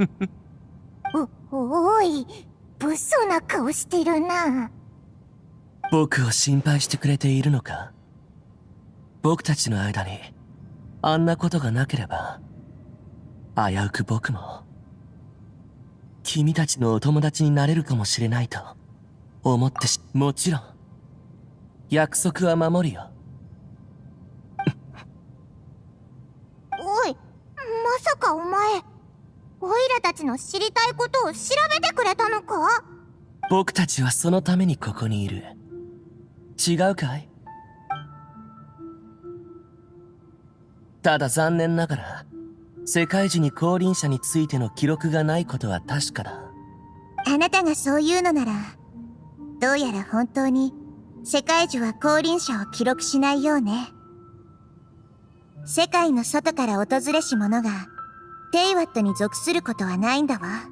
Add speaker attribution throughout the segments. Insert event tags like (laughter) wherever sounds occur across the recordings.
Speaker 1: (laughs) お、おい、物騒な顔してるな。
Speaker 2: 僕を心配してくれているのか？僕たちの間に、あんなことがなければ、危うく僕も、君たちのお友達になれるかもしれないと、思ってし、もちろん、約束は守るよ。
Speaker 1: おい、まさかお前、オイラたちの知りたいことを調べてくれたのか？
Speaker 2: 僕たちはそのためにここにいる。違うかい？ただ残念ながら、世界樹に降臨者についての記録がないことは確かだ。
Speaker 1: あなたがそう言うのなら、どうやら本当に世界樹は降臨者を記録しないようね。世界の外から訪れし者がテイワットに属することはないんだわ。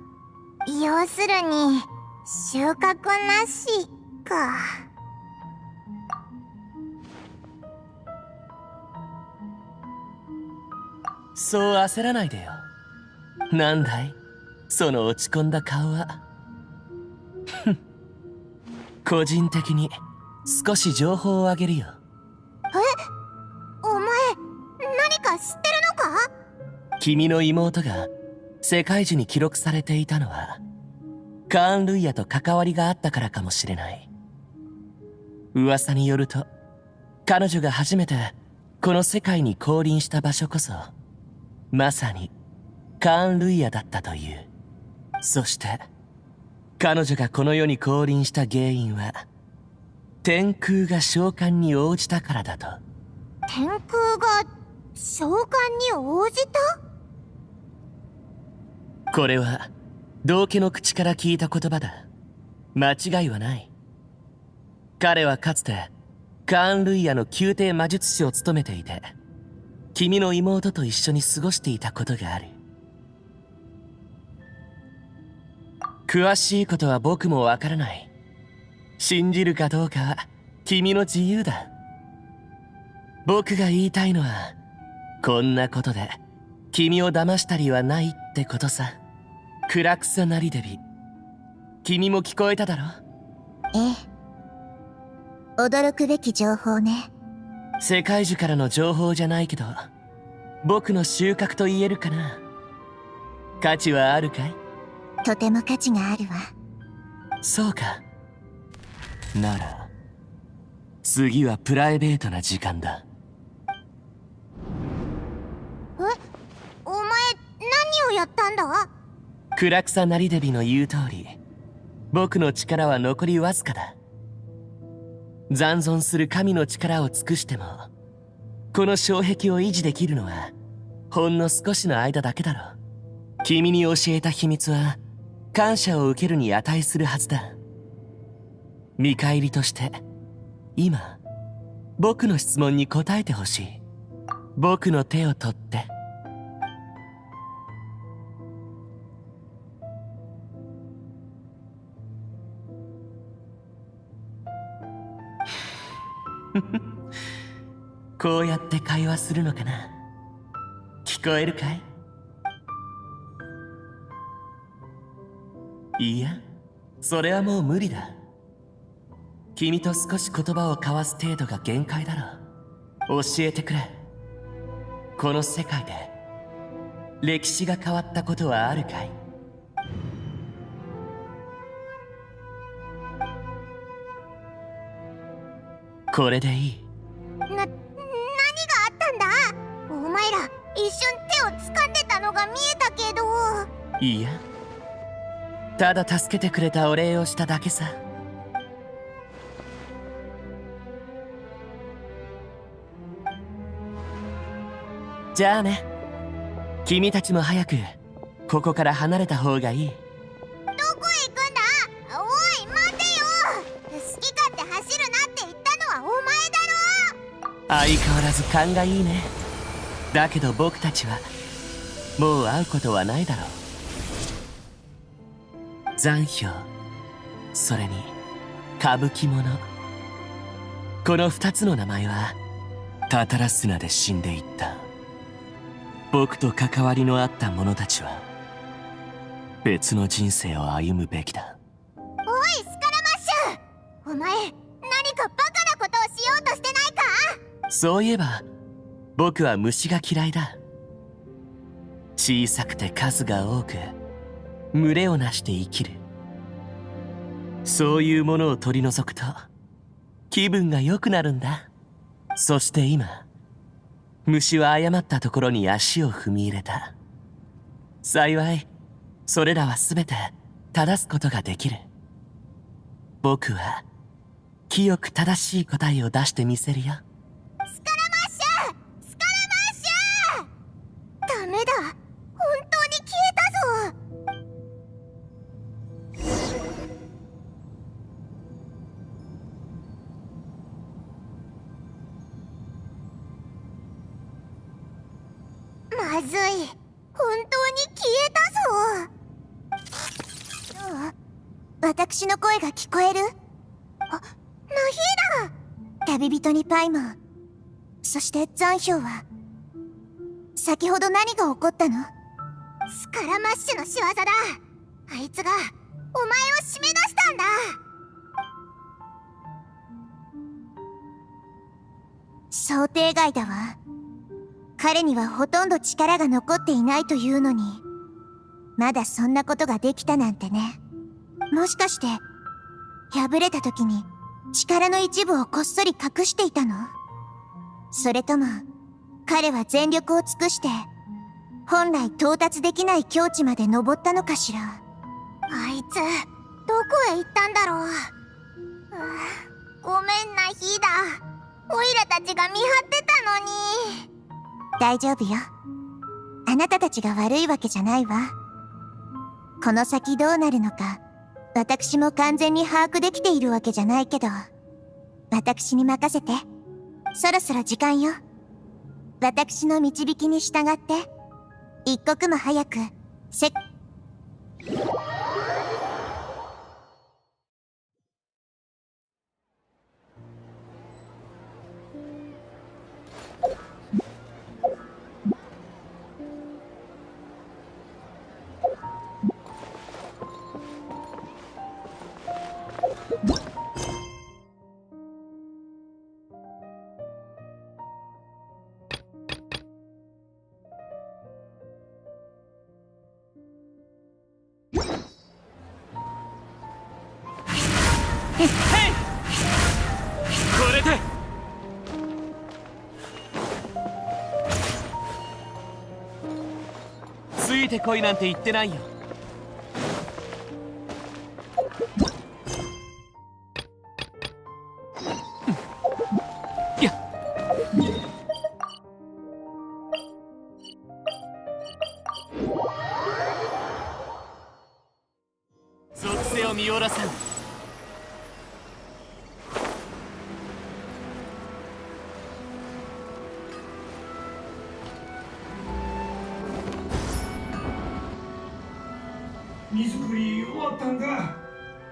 Speaker 1: 要するに、収穫なしか。
Speaker 2: そう焦らないでよ。なんだい？その落ち込んだ顔は。個人的に少し情報をあげるよ。
Speaker 1: え？
Speaker 2: 君の妹が世界樹に記録されていたのは、カーン・ルイヤと関わりがあったからかもしれない。噂によると、彼女が初めてこの世界に降臨した場所こそ、まさにカーン・ルイヤだったという。そして、彼女がこの世に降臨した原因は、天空が召喚に応じたからだと。
Speaker 1: 天空が召喚に応じた？
Speaker 2: これは、道家の口から聞いた言葉だ。間違いはない。彼はかつて、カーン・ルイヤの宮廷魔術師を務めていて、君の妹と一緒に過ごしていたことがある。詳しいことは僕もわからない。信じるかどうかは君の自由だ。僕が言いたいのは、こんなことで君を騙したりはないってことさ。クラクサナリデビ。君も聞こえただろ？
Speaker 1: ええ。驚くべき情報ね。
Speaker 2: 世界樹からの情報じゃないけど、僕の収穫と言えるかな。価値はあるかい？
Speaker 1: とても価値があるわ。
Speaker 2: そうか。なら、次はプライベートな時間だ。
Speaker 1: やったんだ？
Speaker 2: クラクサナリデビの言う通り、僕の力は残りわずかだ。残存する神の力を尽くしても、この障壁を維持できるのは、ほんの少しの間だけだろう。君に教えた秘密は、感謝を受けるに値するはずだ。見返りとして、今、僕の質問に答えてほしい。僕の手を取って。こうやって会話するのかな？聞こえるかいいや。それはもう無理だ。君と少し言葉を交わす程度が限界だろう。教えてくれ。この世界で歴史が変わったことはあるかい？これでいい。
Speaker 1: な何があったんだ？お前ら一瞬手を掴んでたのが見えたけど。
Speaker 2: いや。ただ助けてくれたお礼をしただけさ。じゃあね。君たちも早くここから離れた方がいい相変わらず勘がいいね。だけど僕たちはもう会うことはないだろう。残氷それに歌舞伎者この二つの名前はタタラスナで死んでいった。僕と関わりのあった者たちは別の人生を歩むべきだ。
Speaker 1: おいスカラマッシュ！お前何かバカ
Speaker 2: そういえば僕は虫が嫌いだ。小さくて数が多く群れをなして生きる。そういうものを取り除くと気分が良くなるんだ。そして今虫は誤ったところに足を踏み入れた。幸いそれらは全て正すことができる。僕は清く正しい答えを出してみせるよ。
Speaker 1: シュダメだ。本当に消えたぞ。まずい。本当に消えたぞ。私の声が聞こえる？あナヒーだ旅人にパイモン。そして残氷は先ほど何が起こったの？スカラマッシュの仕業だ。あいつがお前を締め出したんだ。想定外だわ。彼にはほとんど力が残っていないというのにまだそんなことができたなんてね。もしかして破れた時に力の一部をこっそり隠していたの？それとも彼は全力を尽くして本来到達できない境地まで登ったのかしら。あいつどこへ行ったんだろう。ごめんなヒーダオイラたちが見張ってたのに。大丈夫よ。あなたたちが悪いわけじゃないわ。この先どうなるのか私も完全に把握できているわけじゃないけど私に任せて。そろそろ時間よ私の導きに従って。一刻も早くせ
Speaker 2: ってこいなんて言ってないよ。
Speaker 3: 荷造り終わったんか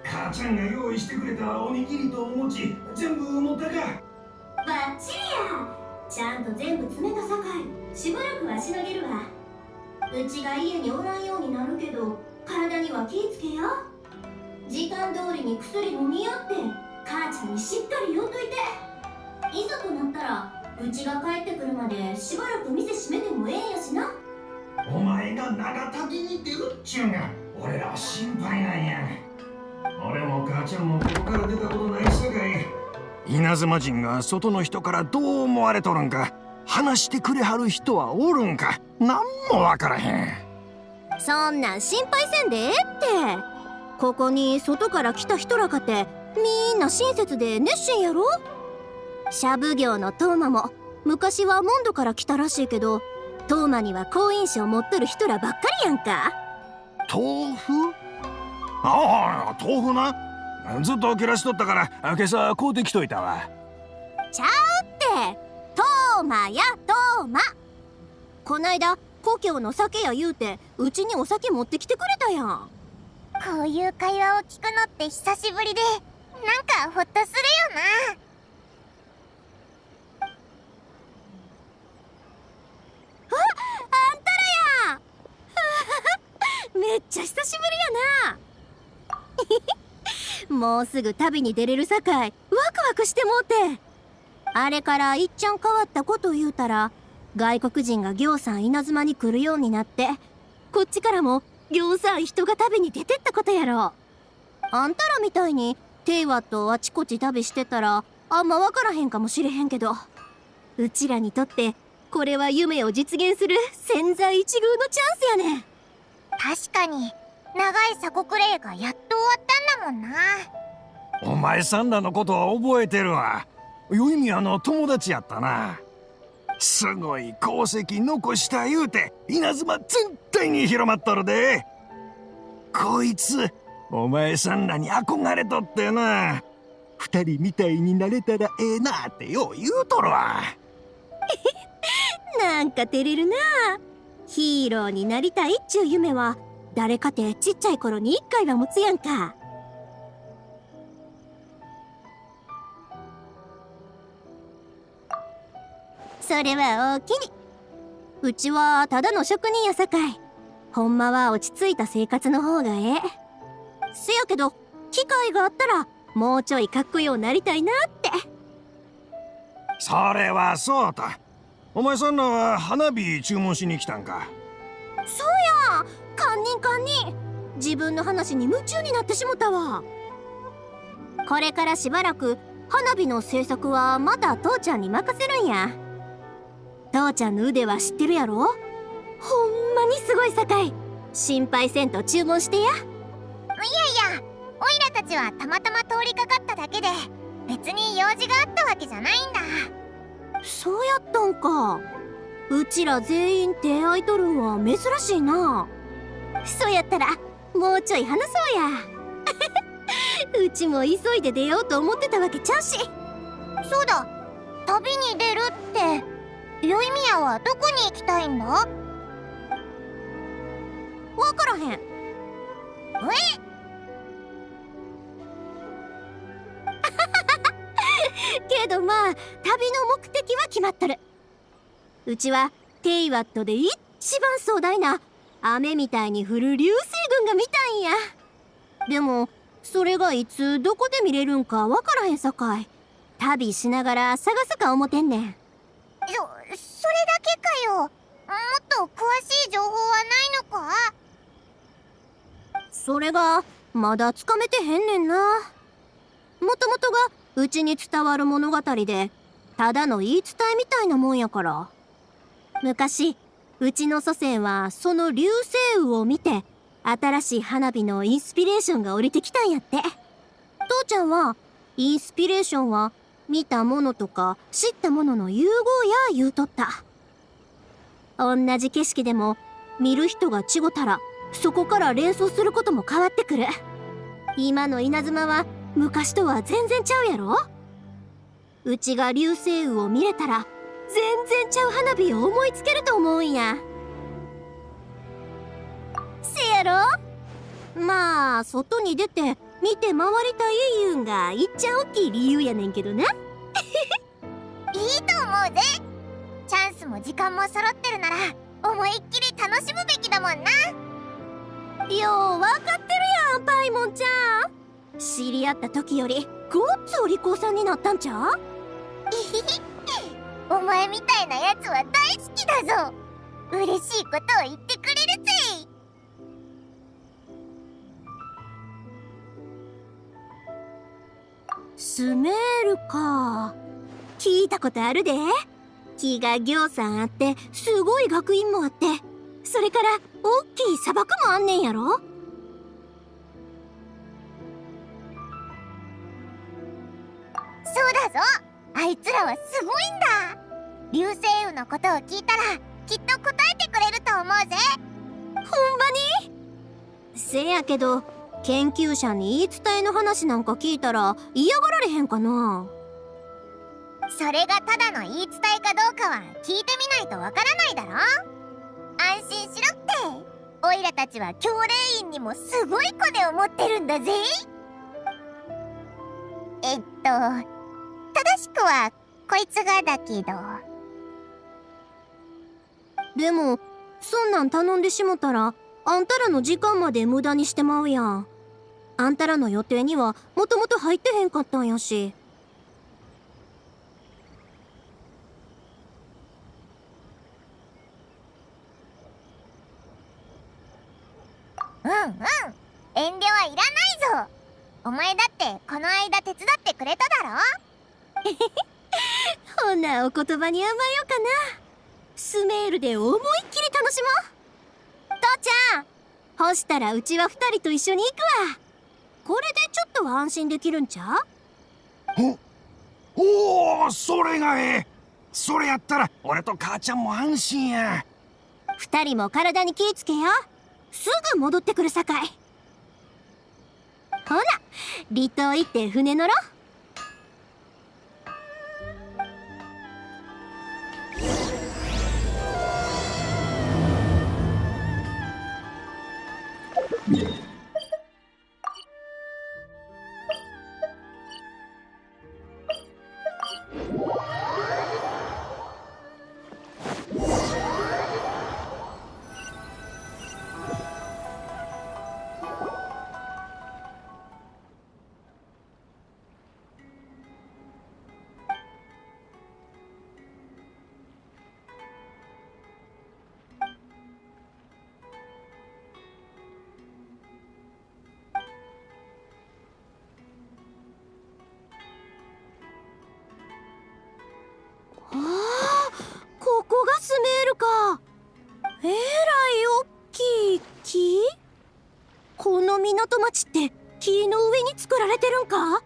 Speaker 3: 母ちゃんが用意してくれたおにぎりとお餅全部持ったか。
Speaker 4: バッチリや。ちゃんと全部詰めたさかい。しばらくはしのげるわ。うちが家におらんようになるけど体には気ぃつけや時間通りに薬飲みやって母ちゃんにしっかり言うといて。いざとなったらうちが帰ってくるまでしばらく店閉めてもええんやしな。
Speaker 3: お前が長旅に出るっちゅうが俺らは心配なんや。俺も母ちゃんもここから出たことないさかい。稲妻人が外の人からどう思われとるんか。話してくれはる人はおるんか。何もわからへん。
Speaker 4: そんなん心配せんでええって。ここに外から来た人らかてみんな親切で熱心やろ？シャブ業のトーマも昔はモンドから来たらしいけどトーマには好印象持っとる人らばっかりやんか
Speaker 3: 豆腐？ああ豆腐な。ずっと切らしとったから今朝買うてきといたわ。
Speaker 4: ちゃうって。トーマやトーマこないだ故郷の酒や言うてうちにお酒持ってきてくれたやん。
Speaker 1: こういう会話を聞くのって久しぶりでなんかほっとするよな。
Speaker 4: あんめっちゃ久しぶりやな。(laughs) もうすぐ旅に出れるさかい。ワクワクしてもうて。あれからいっちゃん変わったこと言うたら外国人が行さん稲妻に来るようになってこっちからも行さん人が旅に出てったことやろ。あんたらみたいにテイワとあちこち旅してたらあんま分からへんかもしれへんけど。うちらにとってこれは夢を実現する千載一遇のチャンスやねん。
Speaker 1: 確かに。長い鎖国令がやっと終わったんだもんな。
Speaker 3: お前さんらのことは覚えてるわ。よいみやの友達やったな。すごい功績残した言うて稲妻全体に広まっとるで。こいつお前さんらに憧れとってな。二人みたいになれたらええなってよう言うとるわ。(laughs)
Speaker 4: なんか照れるなヒーローになりたいっちゅう夢は誰かてちっちゃい頃に一回は持つやんか。それは大きに。うちはただの職人やさかい。ほんまは落ち着いた生活の方がええ。せやけど機会があったらもうちょいかっこようなりたいなって。
Speaker 3: それはそうとお前さんらは花火注文しに来たんか？
Speaker 4: そうや堪忍堪忍自分の話に夢中になってしもたわ。これからしばらく花火の制作はまた父ちゃんに任せるんや。父ちゃんの腕は知ってるやろ？ほんまにすごいさかい。心配せんと注文してや。
Speaker 1: いやいやオイラたちはたまたま通りかかっただけで別に用事があったわけじゃないんだ
Speaker 4: そうやったんか。うちら全員手合いとるんは珍しいな。そうやったらもうちょい話そうや。(laughs) うちも急いで出ようと思ってたわけちゃうし。
Speaker 1: そうだ。旅に出るってよいみやはどこに行きたいんだ？わ
Speaker 4: からへん。
Speaker 1: え
Speaker 4: けどまあ旅の目的は決まっとる。うちはテイワットで一番壮大な雨みたいに降る流星群が見たんや。でもそれがいつどこで見れるんかわからへんさかい。旅しながら探すか思てんねん。
Speaker 1: そそれだけかよ。もっと詳しい情報はないのか？
Speaker 4: それがまだつかめてへんねんな。もともとがうちに伝わる物語でただの言い伝えみたいなもんやから。昔うちの祖先はその流星雨を見て新しい花火のインスピレーションが降りてきたんやって。父ちゃんはインスピレーションは見たものとか知ったものの融合や言うとった。同じ景色でも見る人が違ったらそこから連想することも変わってくる。今の稲妻は昔とは全然ちゃうやろ？うちが流星雨を見れたら全然ちゃう花火を思いつけると思うんや。せやろ？まあ外に出て見て回りたいいうんがいっちゃん大きい理由やねんけどな (laughs) い
Speaker 1: いと思うぜ。チャンスも時間も揃ってるなら思いっきり楽しむべきだもんな。
Speaker 4: よう分かってるやんパイモンちゃん知り合った時よりごっつお利口さんになったんちゃう？(laughs)
Speaker 1: お前みたいなやつは大好きだぞ。嬉しいことを言ってくれるぜ。
Speaker 4: スメールか。聞いたことあるで。木が行さんあってすごい学院もあって。それから大きい砂漠もあんねんやろ？
Speaker 1: そうだぞ。あいつらはすごいんだ。流星雨のことを聞いたらきっと答えてくれると思うぜ。
Speaker 4: ほんまに？せやけど研究者に言い伝えの話なんか聞いたら嫌がられへんかな？
Speaker 1: それがただの言い伝えかどうかは聞いてみないとわからないだろ。安心しろって。オイラたちは教霊院にもすごいコネを持ってるんだぜ。えっと正しくはこいつがだけど。
Speaker 4: でもそんなん頼んでしもたらあんたらの時間まで無駄にしてまうやん。あんたらの予定にはもともと入ってへんかったんやし。
Speaker 1: うんうん。遠慮はいらないぞ。お前だってこの間手伝ってくれただろ。
Speaker 4: ほなお言葉に甘えようかな。スメールで思いっきり楽しもう。父ちゃん干したらうちは二人と一緒に行くわ。これでちょっとは安心できるんちゃう？
Speaker 3: おおそれがええ。それやったら俺と母ちゃんも安心や。
Speaker 4: 二人も体に気ぃつけやすぐ戻ってくるさかい。ほな離島行って船乗ろあスメールか。えらいおっきい木？この港町って木の上に作られてるんか？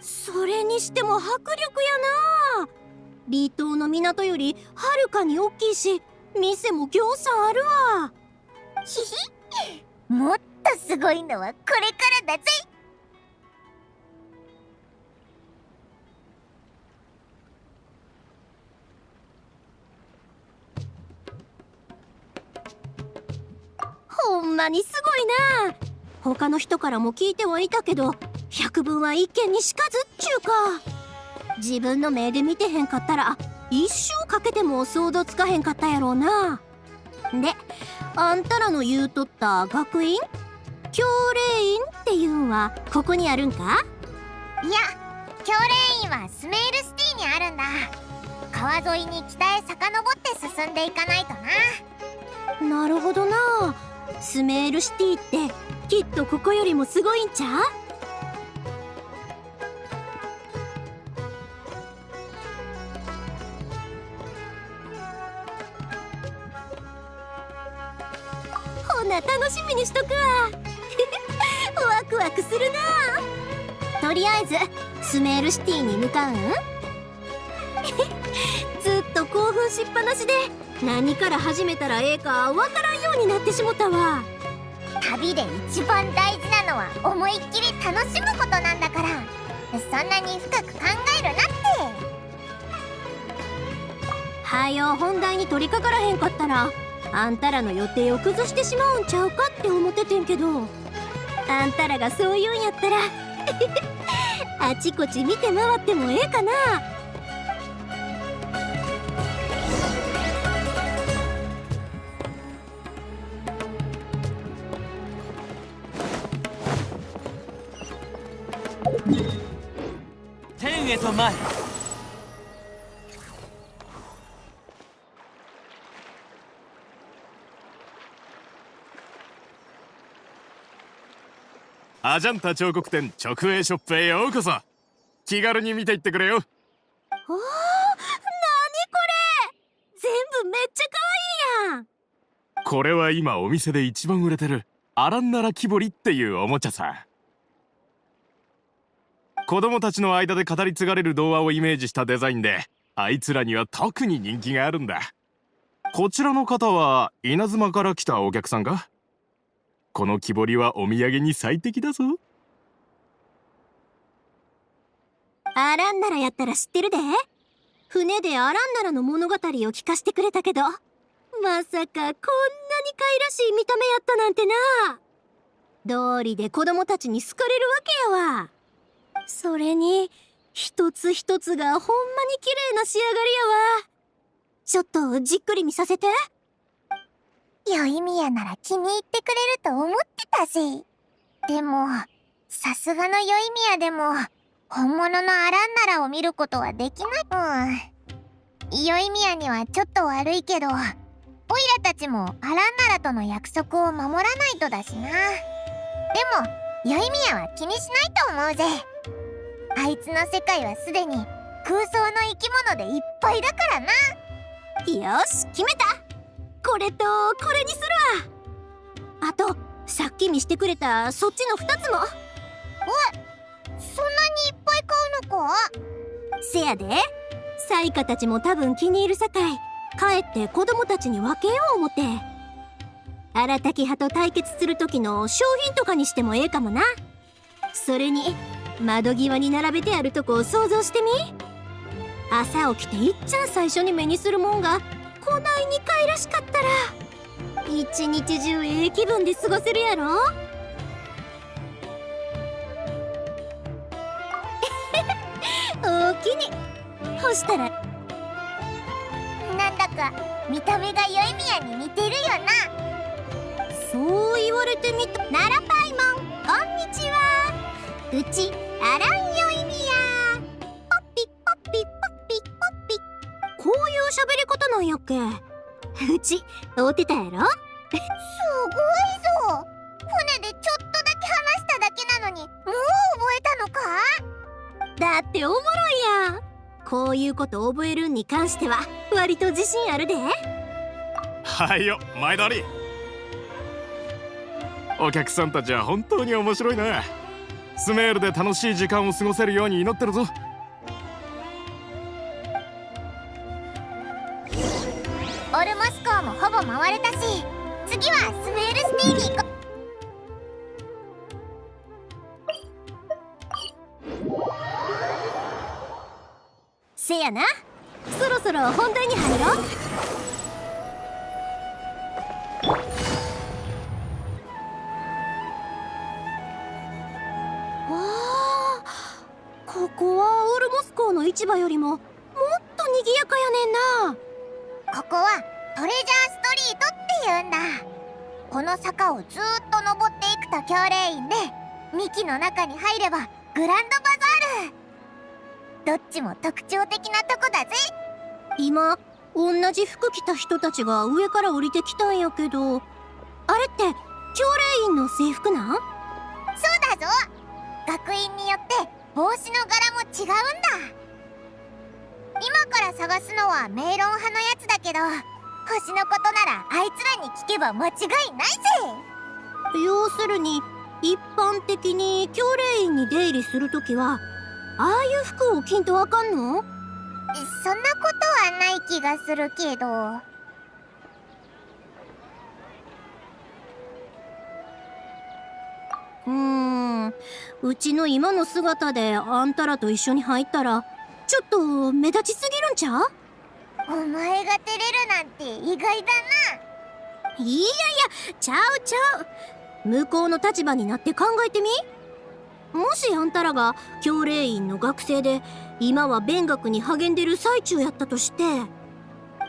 Speaker 4: それにしても迫力やな。離島の港よりはるかに大きいし店もぎょうさんあるわ。
Speaker 1: ひひもっとすごいのはこれからだぜ。
Speaker 4: ほんまにすごいな。他の人からも聞いてはいたけど百聞は一見にしかずっちゅうか。自分の目で見てへんかったら一生かけても想像つかへんかったやろうな。であんたらの言うとった学院？教令院っていうんはここにあるんか？
Speaker 1: いや教令院はスメールシティにあるんだ。川沿いに北へ遡って進んでいかないとな。
Speaker 4: なるほどなスメールシティってきっとここよりもすごいんちゃう？ほな楽しみにしとくわ。(laughs) ワクワクするな。とりあえずスメールシティに向かう？ん (laughs) ずっと興奮しっぱなしで何から始めたらええかわからんになってしもたわ。
Speaker 1: 旅で一番大事なのは思いっきり楽しむことなんだから。そんなに深く考えるなって。
Speaker 4: はよ本題に取り掛からへんかったらあんたらの予定を崩してしまうんちゃうかって思っててんけど。あんたらがそう言うんやったら (laughs) あちこち見て回ってもええかな
Speaker 2: へと前
Speaker 5: アジャンタ彫刻店直営ショップへようこそ気軽に見ていってくれよ
Speaker 4: おーなにこれ全部めっちゃ可愛いやん
Speaker 5: これは今お店で一番売れてるアランナラ木彫りっていうおもちゃさ子供たちの間で語り継がれる童話をイメージしたデザインであいつらには特に人気があるんだ。こちらの方は稲妻から来たお客さんかこの木彫りはお土産に最適だぞ。
Speaker 4: アランナラやったら知ってるで。船でアランナラの物語を聞かせてくれたけどまさかこんなに可愛らしい見た目やったなんてな。道理で子供たちに好かれるわけやわ。それに一つ一つがほんまに綺麗な仕上がりやわちょっとじっくり見させて
Speaker 1: いよいみやなら気に入ってくれると思ってたぜ。でも、さすがのよいみやでも、本物のアランナラを見ることはできない。うん。よいみやにはちょっと悪いけど、オイラたちもアランナラとの約束を守らないとだしな。でも、よいみやは気にしないと思うぜ。あいつの世界はすでに空想の生き物でいっぱいだからな。
Speaker 4: よし、決めた。これとこれにするわ。あとさっき見してくれたそっちの2つも。お
Speaker 1: そんなにいっぱい買うのか？
Speaker 4: せやで。サイカたちも多分気に入るさかい帰って子供たちに分けよう思て。荒滝派と対決する時の商品とかにしてもええかもな。それに窓際に並べてあるとこを想像してみ。朝起きていっちゃん最初に目にするもんがこないにかいらしかったら。一日中ええ気分で過ごせるやろ。(laughs) おおきに。ほしたら。
Speaker 1: なんだか見た目がよいみやに似てるよな。
Speaker 4: そう言われてみた。ならパイモンこんにちは。うちアランよいみや。ポッピポッピポッピポッピ。こういう喋り方なんやっけ。うち会うてたやろ。すごいぞ。
Speaker 1: 船でちょっとだけ話しただけなのにもう覚えたのか？
Speaker 4: だっておもろいやん。こういうこと覚えるんに関しては割と自信あるで。
Speaker 5: はいよ前通り。お客さんたちは本当に面白いなスメールで楽しい時間を過ごせるように祈ってるぞ。
Speaker 1: オルモス港もほぼ回れたし次はスメールスティに行こ
Speaker 4: せやな。そろそろ本題に入ろう。市場よりももっと賑やかやねんな。
Speaker 1: ここはトレジャーストリートって言うんだ。この坂をずっと登っていくと教霊院で幹の中に入ればグランドバザール。どっちも特徴的なとこだぜ。
Speaker 4: 今同じ服着た人たちが上から降りてきたんやけどあれって教霊院の制服なん？そう
Speaker 1: だぞ。学院によって帽子の柄も違うんだ今から探すのはメイロン派のやつだけど星のことならあいつらに聞けば間違いないぜ。
Speaker 4: 要するに一般的に教霊院に出入りするときはああいう服を着んとわかんの？そんなこ
Speaker 1: とはない気がするけど。
Speaker 4: うん。うちの今の姿であんたらと一緒に入ったらちょっと目立ちすぎるんちゃう？
Speaker 1: お前が照れるなんて意外だ
Speaker 4: な。いやいやちゃうちゃう。向こうの立場になって考えてみ。もしあんたらが教霊院の学生で今は勉学に励んでる最中やったとして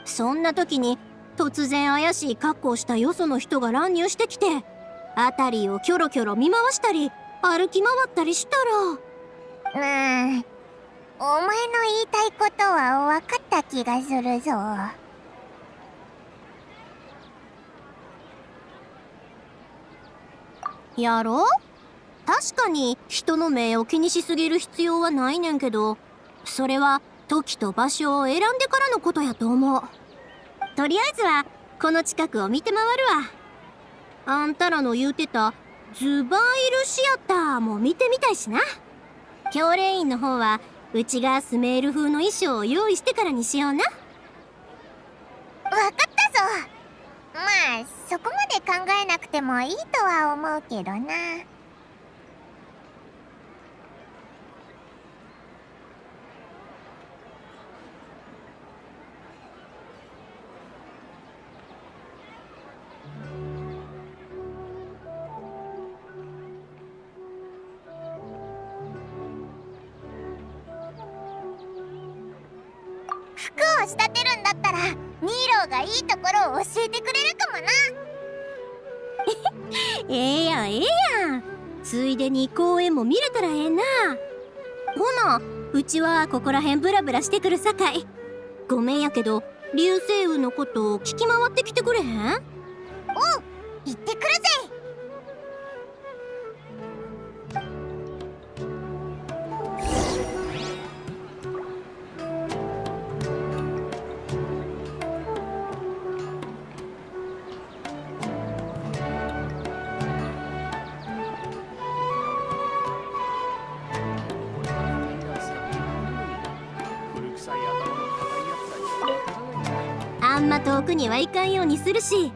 Speaker 4: そんな時に突然怪しい格好したよその人が乱入してきて辺りをキョロキョロ見回したり歩き回ったりした
Speaker 1: ら。うんお前の言いたいことは分かった気がするぞ。
Speaker 4: やろ？確かに人の目を気にしすぎる必要はないねんけどそれは時と場所を選んでからのことやと思う。とりあえずはこの近くを見て回るわ。あんたらの言うてたズバイルシアターも見てみたいしな。教霊院の方はうちがスメール風の衣装を用意してからにしような。
Speaker 1: 分かったぞ。まあそこまで考えなくてもいいとは思うけどな。いいところを教えてくれるかもな。(laughs)
Speaker 4: ええやんええやん。ついでに公園も見れたらええな。ほなうちはここらへんブラブラしてくるさかい。ごめんやけど流星雨のこと聞き回ってきてくれへん？
Speaker 1: 行ってくる
Speaker 4: 遠くには行かんようにするし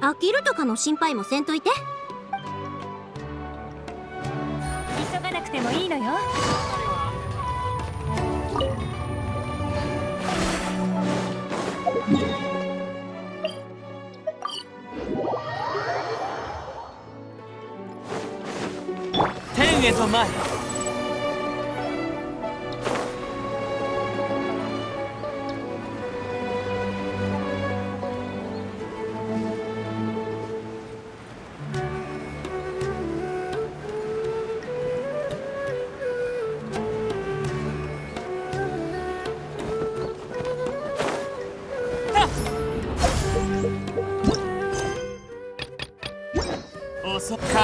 Speaker 4: 飽きるとかの心配もせんといて。
Speaker 6: 急がなくてもいいのよ。
Speaker 2: 天へと前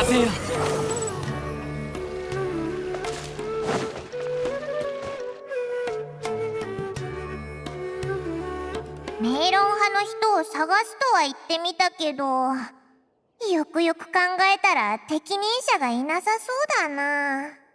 Speaker 2: せよ。
Speaker 1: メイロン派の人を探すとは言ってみたけどよくよく考えたら適任者がいなさそうだな。